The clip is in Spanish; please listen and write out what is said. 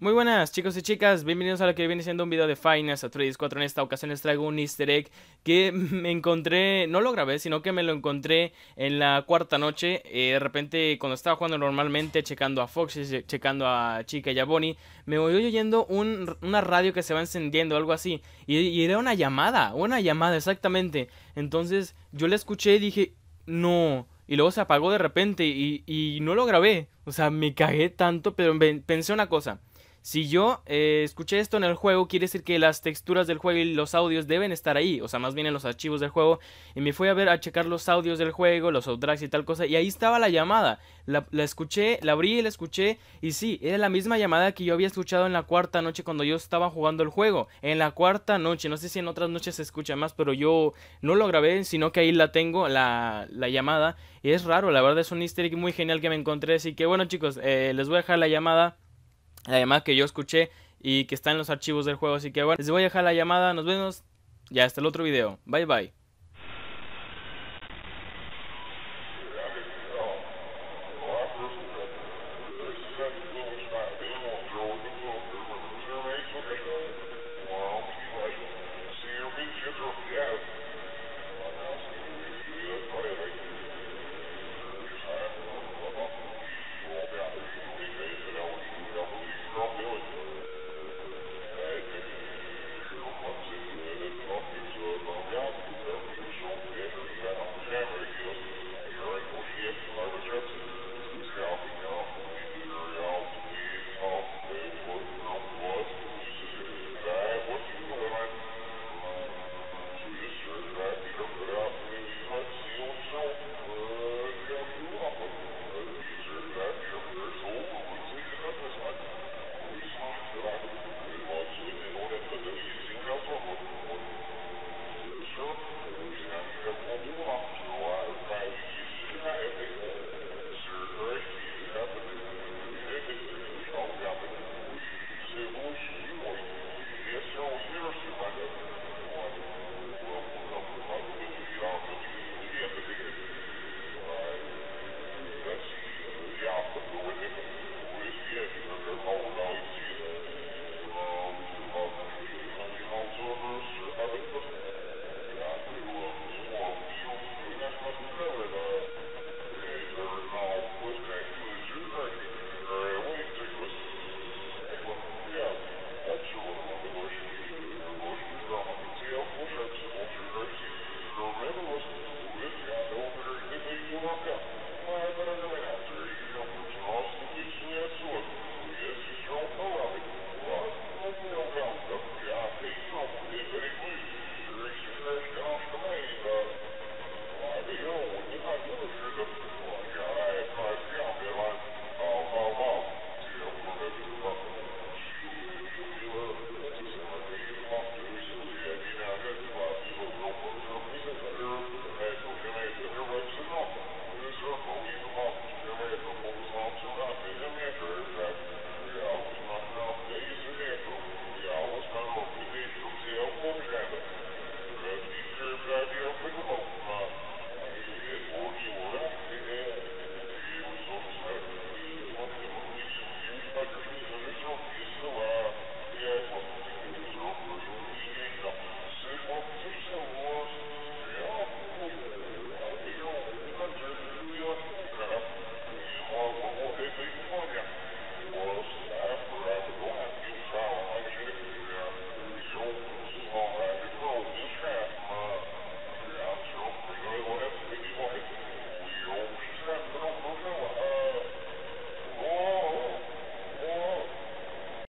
Muy buenas chicos y chicas, bienvenidos a lo que viene siendo un video de Finance a 4 En esta ocasión les traigo un easter egg que me encontré, no lo grabé, sino que me lo encontré en la cuarta noche. Eh, De repente cuando estaba jugando normalmente, checando a Fox, checando a Chica y a Bonnie Me voy oyendo una radio que se va encendiendo, algo así. Y, era una llamada, una llamada exactamente. Entonces yo la escuché y dije, no... Y luego se apagó de repente y, y no lo grabé. O sea, me cagué tanto, pero pensé una cosa. Si yo eh, escuché esto en el juego, quiere decir que las texturas del juego y los audios deben estar ahí, o sea, más bien en los archivos del juego. Y me fui a ver a checar los audios del juego, los outtracks y tal cosa, y ahí estaba la llamada. La, escuché, la abrí y la escuché, y sí, era la misma llamada que yo había escuchado en la cuarta noche cuando yo estaba jugando el juego. En la cuarta noche, no sé si en otras noches se escucha más, pero yo no lo grabé, sino que ahí la tengo, la, la llamada. Y es raro, la verdad es un easter muy genial que me encontré. Así que bueno, chicos, eh, les voy a dejar la llamada la llamada que yo escuché y que está en los archivos del juego. Así que bueno, les voy a dejar la llamada. Nos vemos ya hasta el otro video. Bye bye.